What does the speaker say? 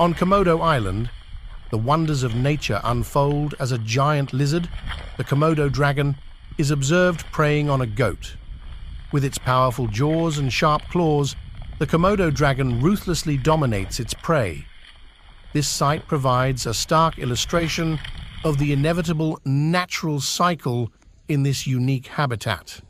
On Komodo Island, the wonders of nature unfold as a giant lizard, the Komodo dragon, is observed preying on a goat. With its powerful jaws and sharp claws, the Komodo dragon ruthlessly dominates its prey. This sight provides a stark illustration of the inevitable natural cycle in this unique habitat.